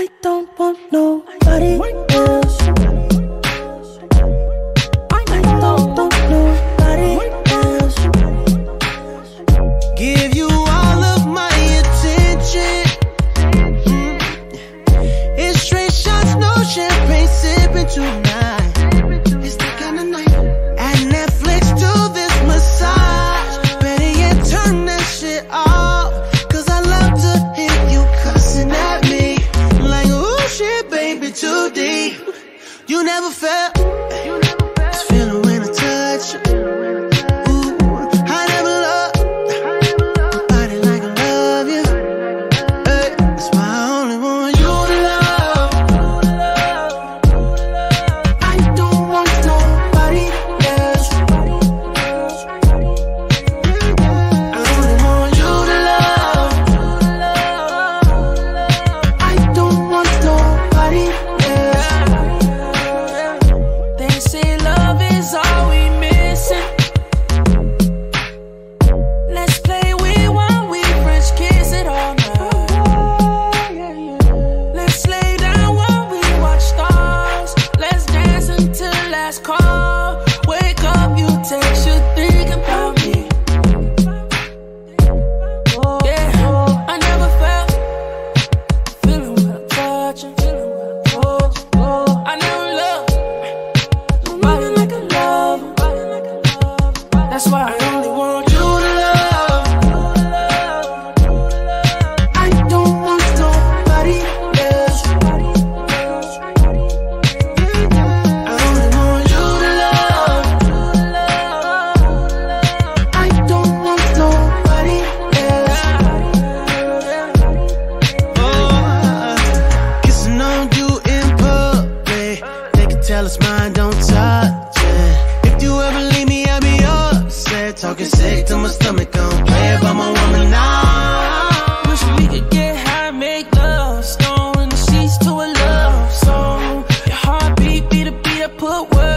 I don't want nobody else. You never felt last call. put words.